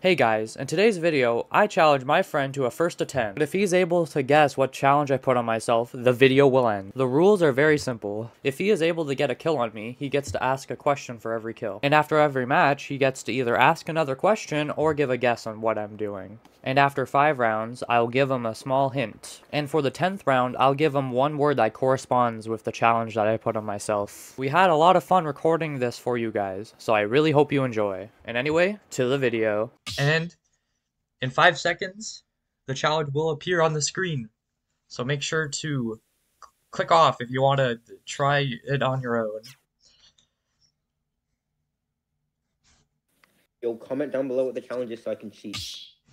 Hey guys, in today's video, I challenge my friend to a first 10. But if he's able to guess what challenge I put on myself, the video will end. The rules are very simple. If he is able to get a kill on me, he gets to ask a question for every kill. And after every match, he gets to either ask another question or give a guess on what I'm doing. And after 5 rounds, I'll give him a small hint. And for the 10th round, I'll give him one word that corresponds with the challenge that I put on myself. We had a lot of fun recording this for you guys, so I really hope you enjoy. And anyway, to the video. And in five seconds, the challenge will appear on the screen. So make sure to click off if you want to try it on your own. Yo, comment down below what the challenge is so I can cheat.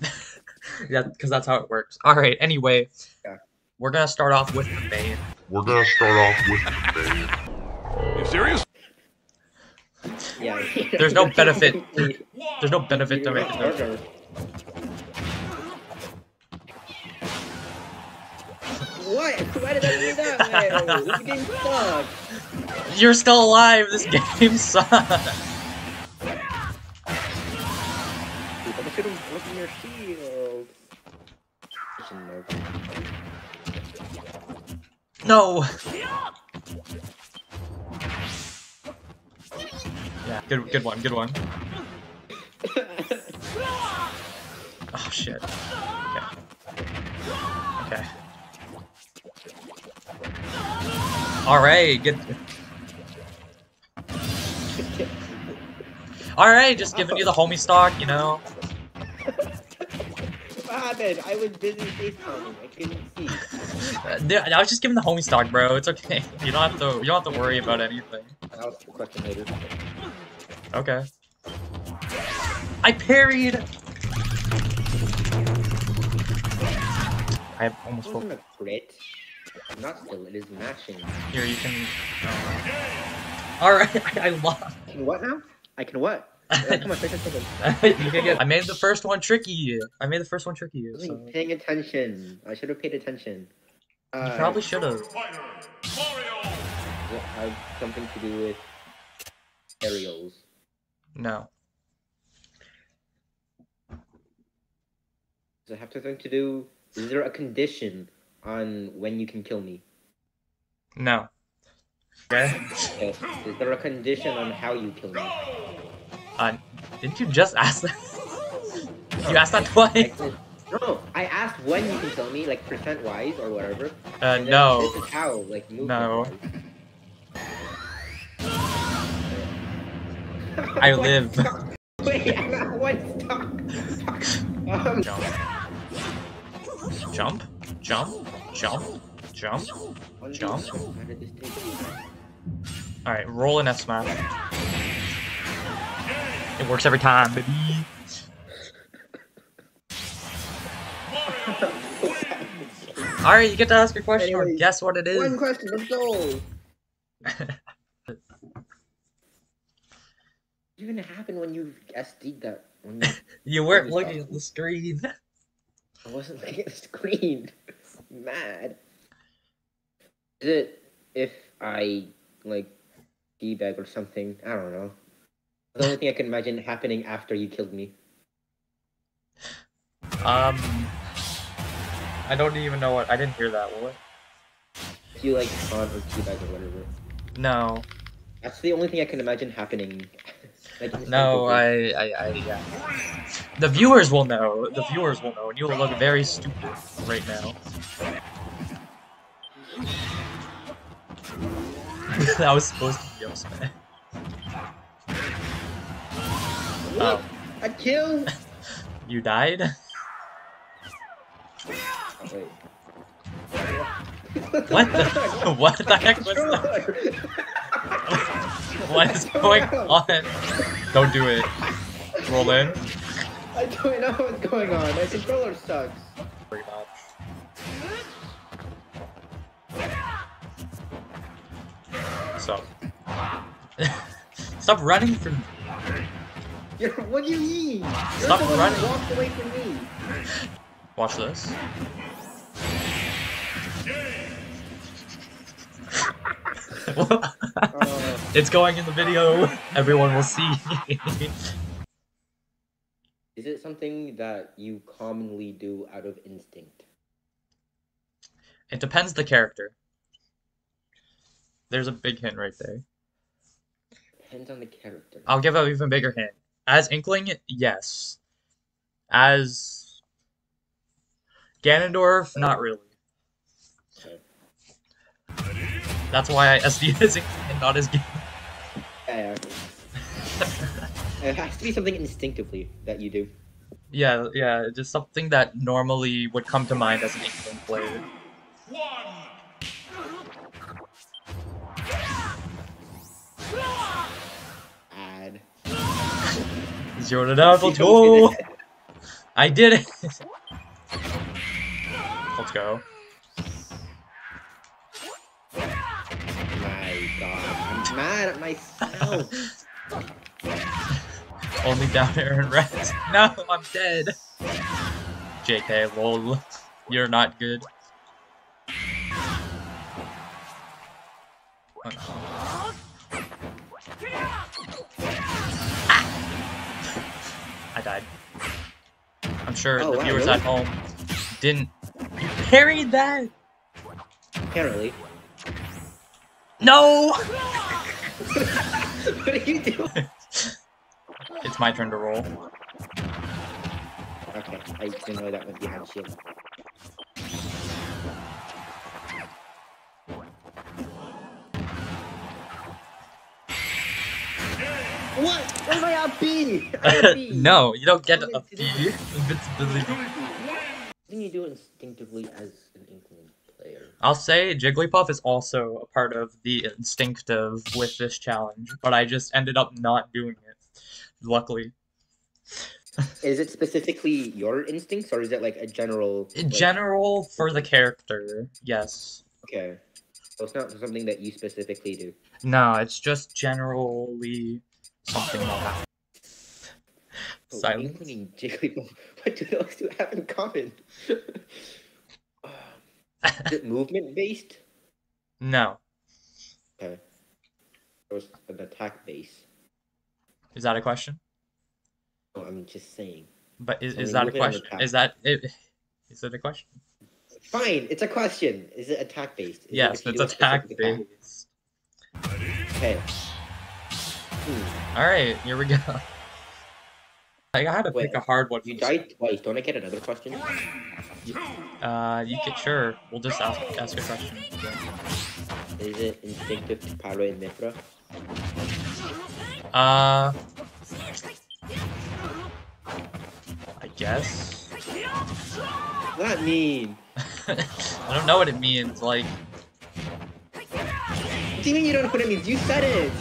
yeah, because that's how it works. All right. Anyway, Yeah. we're gonna start off with the main. We're gonna start off with the main. There's no benefit. There's no benefit to making those. What? Why did I do that? This game sucks. You're still alive. This game sucks. Dude, I should have broken your shield. No. Good, good one, good one. Oh shit. Okay. Okay. All right, good. All right, just giving you the homie stock, you know. what happened? I was busy facetiming. I couldn't see. Uh, I was just giving the homie stock, bro. It's okay. You don't have to. You don't have to worry about anything. I'll question later. Okay. I parried. I almost It full. wasn't a crit. Not still, it is mashing. Here, you can. uh, All right, I, I lost. I can what now? I can what? Yeah, come on, second, second. You can get- I made the first one tricky. I made the first one tricky. I So. paying attention. I should have paid attention. Uh, You probably should have. Does it have something to do with aerials? No. Does it have something to do? Is there a condition on when you can kill me? No. Okay. Okay. Is there a condition on how you kill me? Uh, didn't you just ask that? you asked that I twice. no, I asked when you can kill me, like percent wise or whatever. Uh, no. This how, like movement No. wise. I live. Wait, I'm at one stock. Um, Jump. Jump. Jump. Jump. Jump. Jump. How did this take? All right, roll an F smash. It works every time, baby. All right, you get to ask your question or guess what it is. One question, let's go. What even happen when you SD'd that? When you... You weren't looking at the screen. I wasn't looking at the screen. Mad. Is it if I like teabag or something? I don't know. The only thing I can imagine happening after you killed me. Um, I don't even know what. I didn't hear that. What? If you like spawn or teabag or whatever. No, That's the only thing I can imagine happening. Like no. I, I, I. Yeah. The viewers will know. The viewers will know, and you will look very stupid right now. that was supposed to be upset. What? Oh, I killed. you died? Wait. What the? What the heck was that? What is going on? Don't do it. Roll in. I don't know what's going on. My controller sucks. Pretty much. So. Stop running from me. You're, what do you mean? You're Stop running. Walk away from me. Watch this. Uh, it's going in the video. Everyone will see. Is it something that you commonly do out of instinct? It depends the character. There's a big hint right there. Depends on the character. I'll give an even bigger hint. As Inkling, yes. As Ganondorf, not really. Okay. That's why I SD as Inkling and not as Gan- Yeah, yeah. it has to be something instinctively that you do. Yeah, yeah, just something that normally would come to mind as an Inkling player. Add. Zero to double two. I did it. Let's go. Myself. Only down air and rest. No, I'm dead. JK, lol. You're not good. Oh, no. I died. I'm sure Oh, the wow, viewers really? at home didn't. You parried that! Apparently. No! what are you doing? It's my turn to roll. Okay, I didn't know that was behind shield. What? What am I out B? I'm a B. no, you don't get a What B. did you Invincibility. Then you do it instinctively as an Inkling I'll say Jigglypuff is also a part of the instinctive with this challenge, but I just ended up not doing it. Luckily. Is it specifically your instincts, or is it like a general? Like- general, for the character, yes. Okay. So it's not something that you specifically do. No, it's just generally something that happens. Silence. Inkling and Jigglypuff. What do those two have in common? is it movement based? No. Okay. It an attack base? Is that a question? Oh, I'm just saying. But is, I is that a question? Is that it? Is it a question? Fine, it's a question. Is it attack based? Is Yes, you it's attack specific attack? based. Okay. Hmm. Alright, here we go. I had to Wait, pick a hard one. You died twice. Don't I get another question? Uh, you can sure. We'll just ask ask a question. Is it instinctive to Pyra and Mythra? Uh, I guess. What does that mean? I don't know what it means. Like, What do you mean you don't know what it means? You said it!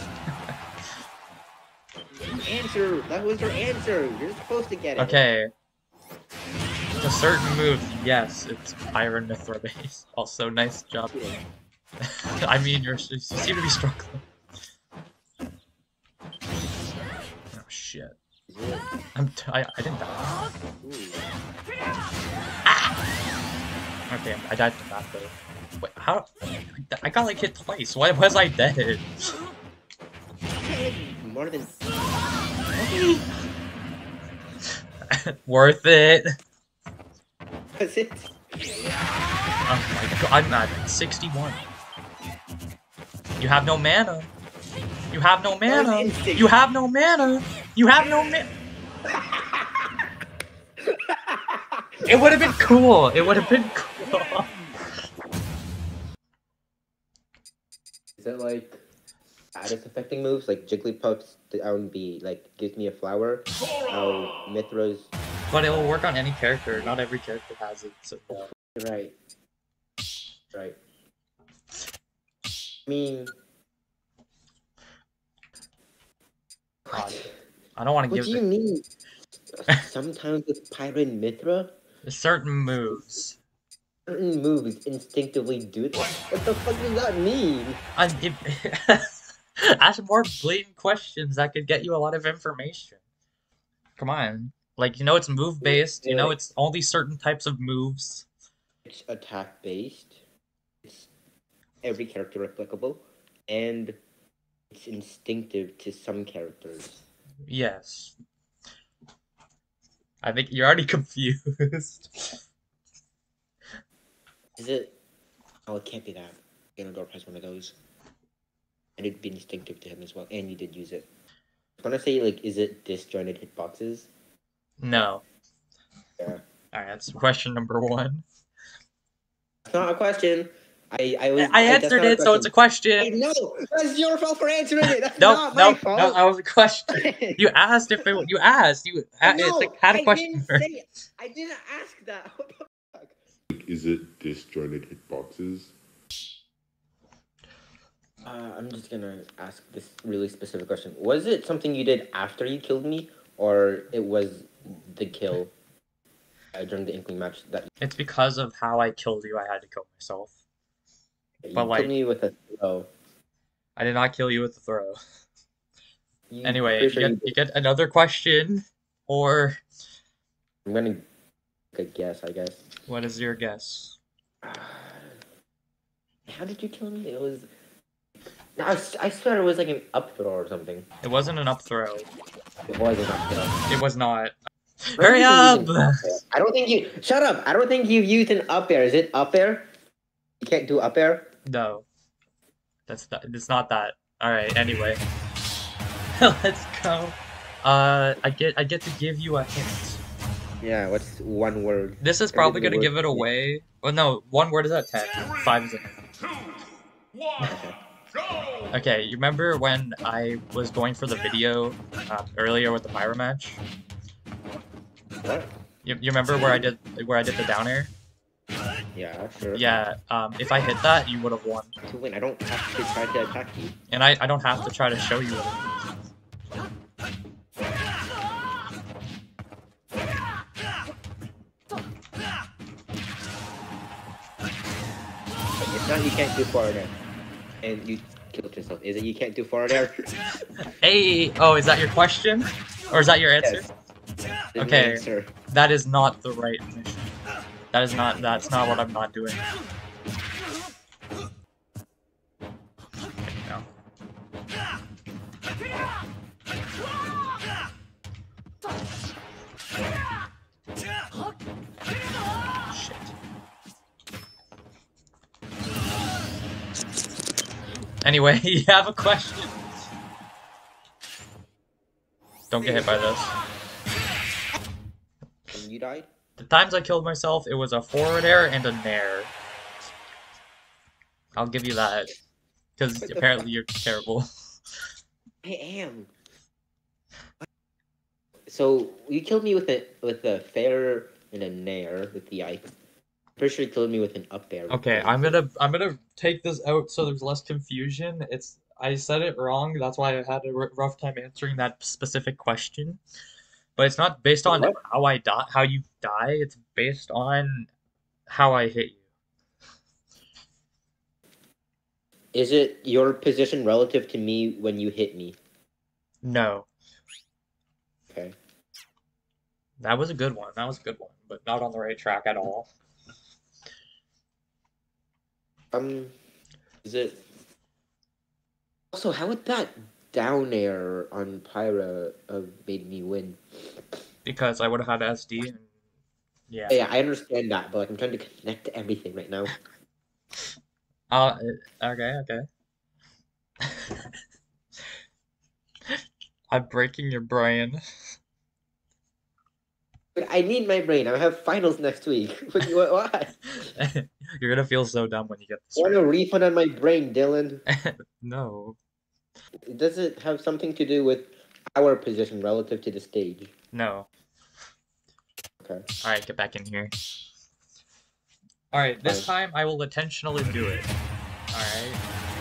Answer! That was your answer! You're supposed to get it. okay. A certain move, yes, it's Iron Mythra base. Also, nice job. I mean, you're, you seem to be struggling. Oh shit. I'm t- I, I didn't die. Ooh. Ah! Okay, I died from that though. Wait, how? I got like hit twice. Why was I dead? More than Worth it. was it? Oh my god, I'm at 61. You have no mana. You have no mana. You have no mana. You have no mana. It would have been cool. It would have been cool. Is it like status affecting moves? Like Jigglypuff's down B, like gives me a flower. How Mythra's But it will work on any character. Not every character has it. So right. Right. I mean God, I don't want to give. What do you mean? Sometimes with Pyra and Mythra, certain moves. certain moves instinctively do that. What the fuck does that mean? I, if, ask more blatant questions that could get you a lot of information. Come on. Like, you know it's move based, you know it's only certain types of moves. It's attack based. It's every character applicable, and it's instinctive to some characters. Yes. I think you're already confused. Is it? Oh, it can't be that. Ganondorf has one of those. And it'd be instinctive to him as well, and you did use it. I want to say, like, is it disjointed hitboxes? no. Yeah. Alright, that's question number one. It's not a question. I I was. I answered it, so it's a question. no, That's your fault for answering it. That's No, not no, my fault. no, that was a question. You asked if it, you asked. You a- it's like had a I question. didn't first. say. I didn't ask that. What the fuck? Is it disjointed hitboxes? Uh, I'm just gonna ask this really specific question. Was it something you did after you killed me, or it was the kill uh, during the Inkling match that It's because of how I killed you. I had to kill myself. you But, killed like- me with a throw? I did not kill you with a throw. You- Anyway, you get, you you get another question, or I'm gonna a guess. I guess. what is your guess? How did you kill me? It was. No, I, s- I swear it was like an up throw or something. It wasn't an up throw. It was an up throw. It was not. Hurry up! think you used an up. I don't think you. Shut up! I don't think you've used an up air. Is it up air? You can't do up air. No, that's not. It's not that. All right. Anyway, let's go. Uh, I get. I get to give you a hint. Yeah. What's one word? This is probably did gonna word- give it away. Well, no. One word is at ten. Five is a hint. Okay, you remember when I was going for the video uh, earlier with the Pyra match? What? You, you remember where I did where I did the down air? Yeah. Sure. Yeah. Um, if I hit that, you would have won, win, I don't have to try to attack you. and I, I don't have to try to show you. It not you can't do forward air, and you killed yourself. Is it you can't do forward air? Hey. Oh, is that your question, or is that your answer? Yes. Okay. answer. That is not the right mission. That is not. That's not what I'm not doing. Anyway, you have a question? Don't get hit by this. And you died. The times I killed myself, it was a forward air and a nair. I'll give you that. Because apparently you're terrible. I am. So you killed me with a with a fair and a nair with the eye. Pretty sure you killed me with an up air. Okay, I'm gonna I'm gonna take this out so there's less confusion. It's I said it wrong. That's why I had a r- rough time answering that specific question. But it's not based on What? how I die, how you die. It's based on how I hit you. Is it your position relative to me when you hit me? No, Okay. that was a good one. That was a good one, but not on the right track at all. Um, is it? Also, how would that down air on Pyra have made me win? Because I would have had SD and yeah. Yeah, I understand that, but like I'm trying to connect to everything right now. Uh, okay, okay. I'm breaking your brain. But I need my brain. I have finals next week. What? You're gonna feel so dumb when you get I this. want a refund on my brain, Dylan. no, Does it have something to do with our position relative to the stage? no. Okay. All right, get back in here. All right, this time I will intentionally do it. All right,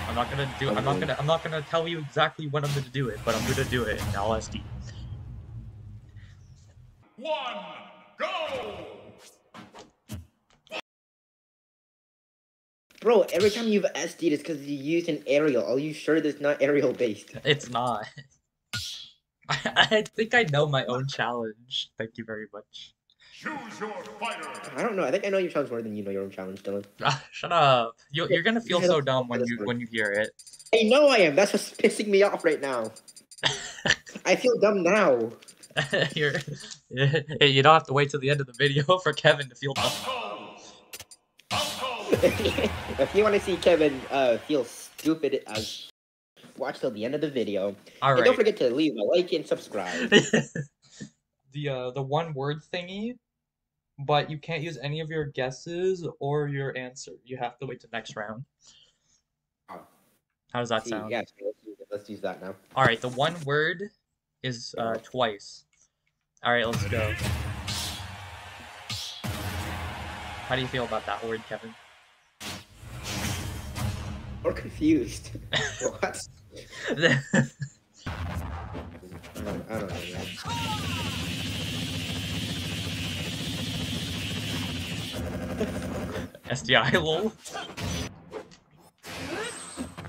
I'm not gonna do. I'm not um, gonna. I'm not gonna tell you exactly when I'm gonna do it, but I'm gonna do it in LSD. One, go! Bro, every time you've SD'd, it's because you used an aerial. Are you sure that's not aerial based? It's not. I, I think I know my own challenge. Thank you very much. Choose your fighter! I don't know. I think I know your challenge more than you know your own challenge, Dylan. Ah, shut up. You, you're gonna feel so dumb when you when you hear it. I know I am. That's what's pissing me off right now. I feel dumb now. You're, you don't have to wait till the end of the video for Kevin to feel dumb. if you want to see Kevin uh, feel stupid, uh, watch till the end of the video. All And don't forget to leave a like and subscribe. the uh the one word thingy, but you can't use any of your guesses or your answer. You have to wait till next round. Oh. How does that See, sound? yeah, let's, use it. let's use that now. All right, the one word is uh twice. All right, let's go. How do you feel about that word, Kevin? Or confused. what? I don't, I don't know, man. SDI lol.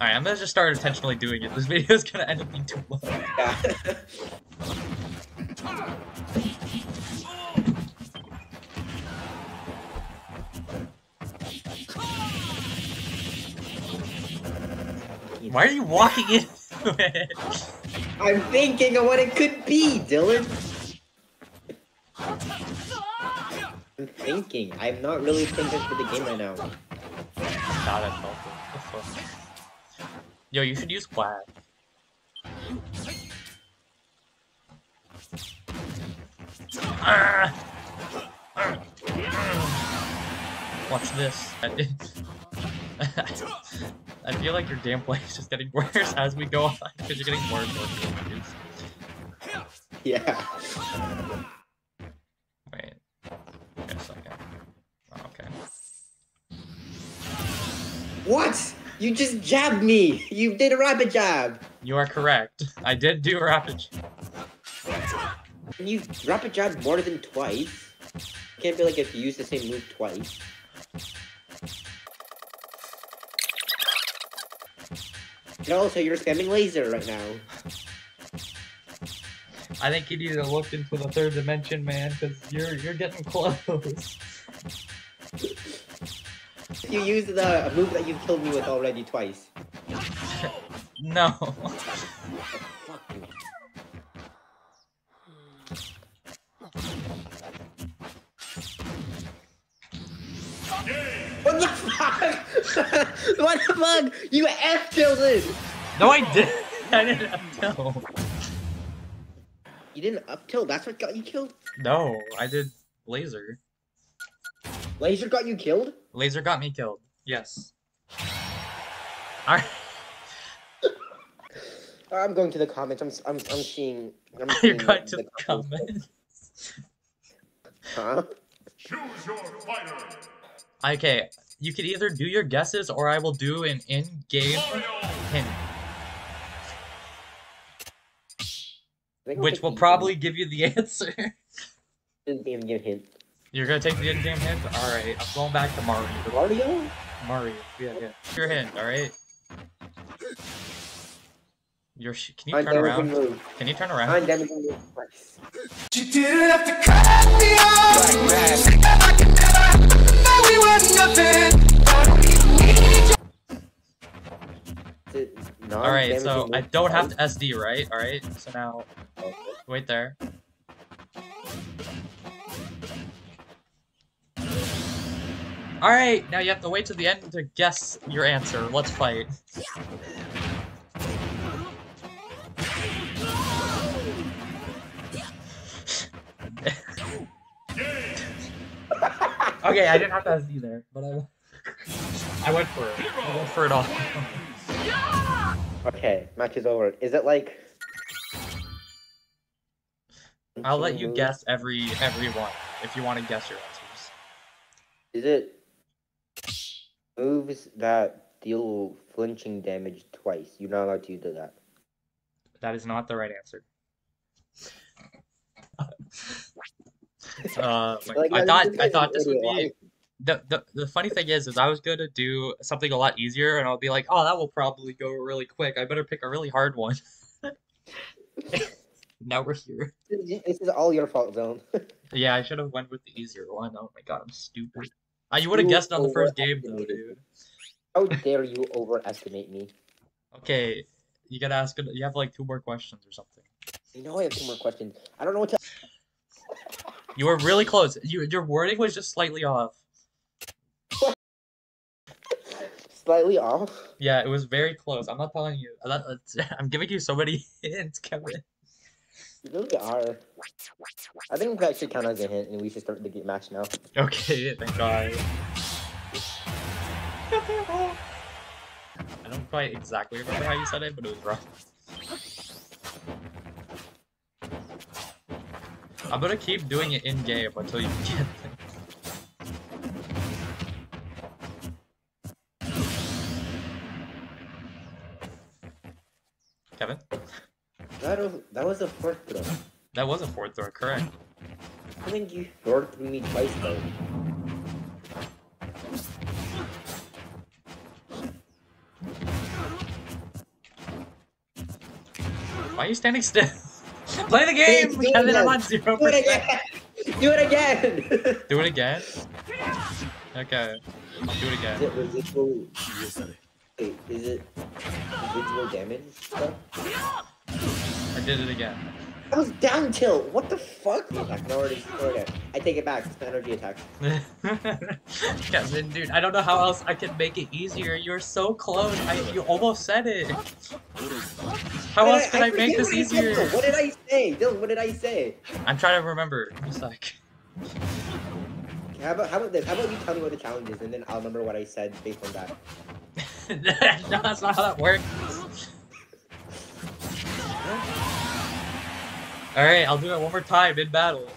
Alright, I'm gonna just start intentionally doing it. This video is gonna end up being too long. Yeah. Why are you walking into it? I'm thinking of what it could be, Dylan. I'm thinking. I'm not really thinking for the game right now. God, that's awful. Yo, you should use Quack. Ah! Watch this. I feel like your gameplay is just getting worse as we go on because you're getting more and more confused. Yeah. Wait. Wait a second. Oh, okay. What? You just jabbed me. You did a rapid jab. You are correct. I did do a rapid. And you rapid jab more than twice. Can't be like if you use the same move twice. And so you're spamming laser right now. I think you need to look into the third dimension, man, because you're you're getting close. You use the move that you've killed me with already twice. no. What the fuck? what the fuck? You F killed it! No, I didn't. I didn't know. You didn't up tilt, that's what got you killed? No, I did laser. Laser got you killed? Laser got me killed. Yes. Alright. I'm going to the comments. I'm I'm, I'm seeing. I'm You're seeing going to the the comments. Huh? Choose your fighter. Okay, you could either do your guesses or I will do an in-game hint, I think I'll which will the probably give you the answer. in- in- in hint. You're gonna take the in-game hint? Alright, I'm going back to Mario. Mario? Mario, yeah, yeah. Your hint, alright? Your sh- can you I'm turn around? move. Can you turn I'm around? damaging move twice. You didn't have to cut me off. Like. I could never know we were nothing. I don't even need you. Is it Alright, so I don't have twice? to SD, right? Alright, so now, wait there. Alright, now you have to wait to the end to guess your answer. Let's fight. okay, I didn't have to SD there, but I, I went for it. I went for it all. Okay, match is over. Is it like? I'll let you guess every every one if you want to guess your answers. Is it moves that deal flinching damage twice? You're not allowed to do that. That is not the right answer. uh, like, Like, I thought I thought this would be the, the the funny thing is is I was gonna do something a lot easier and I'll be like, oh that will probably go really quick. I better pick a really hard one. now we're here. This is all your fault, Zone. Yeah, I should have went with the easier one. Oh my god, I'm stupid. Ah, you would have guessed on the first game though, dude. How dare you overestimate me? Okay, you gotta ask. You have like two more questions or something. You know I have two more questions. I don't know what to You were really close. You, your wording was just slightly off. Slightly off. Yeah, it was very close. I'm not telling you. I'm giving you so many hints, Kevin. Really are. I think that should count as a hint, and we should start the game match now. Okay, thank God. I don't quite exactly remember how you said it, but it was rough. I'm gonna keep doing it in game until you get that was a fourth throw, correct? I think you threw me twice though. Why are you standing still? Play the game! Do it Kevin, I'm again. on zero Do it again. Do it again. Do it again? Okay. Do it again. it residual? Wait, is it residual damage stuff? I did it again. That was down tilt. What the fuck? Already. Okay. I take it back. It's the energy attack. Kevin, dude, I don't know how else I can make it easier. You're so close. I, you almost said it. How else can I, make this I said, easier? What did I say? Dylan, what did I say? I'm trying to remember. A sec. How about how about this? How about you tell me what the challenge is, and then I'll remember what I said based on that. no, that's not how that works. Alright, I'll do it one more time in battle.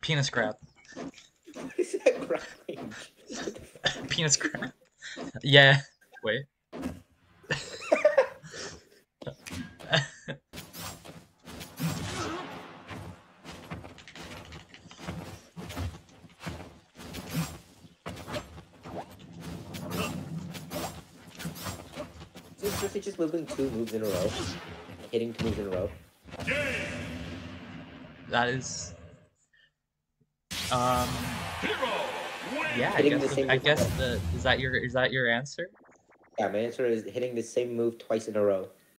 Penis grab. What is that range? Penis grab. Yeah. Wait. Is this just, just moving two moves in a row? Hitting two moves in a row? That is. Um. Yeah, I Hitting the guess. same I guess the is that your is that your answer? Yeah, my answer is hitting the same move twice in a row.